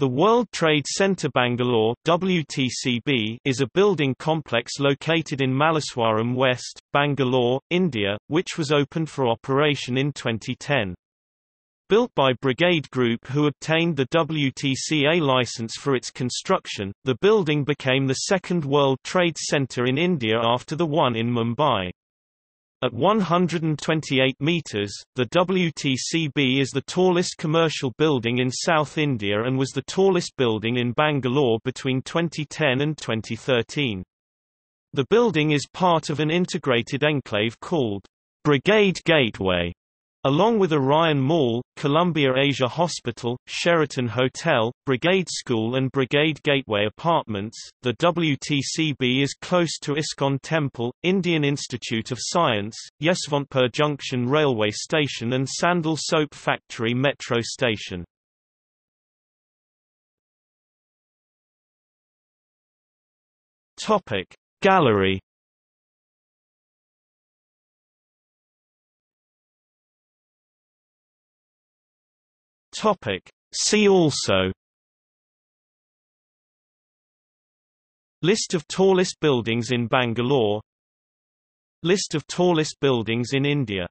The World Trade Center Bangalore WTCB is a building complex located in Malleswaram West, Bangalore, India, which was opened for operation in 2010. Built by Brigade Group who obtained the WTCA license for its construction, the building became the second World Trade Center in India after the one in Mumbai. At 128 meters, the WTCB is the tallest commercial building in South India and was the tallest building in Bangalore between 2010 and 2013. The building is part of an integrated enclave called Brigade Gateway, Along with Orion Mall, Columbia Asia Hospital, Sheraton Hotel, Brigade School and Brigade Gateway Apartments, the WTCB is close to ISKCON Temple, Indian Institute of Science, Yesvantpur Junction Railway Station and Sandal Soap Factory Metro Station. Gallery Topic. See also List of tallest buildings in Bangalore List of tallest buildings in India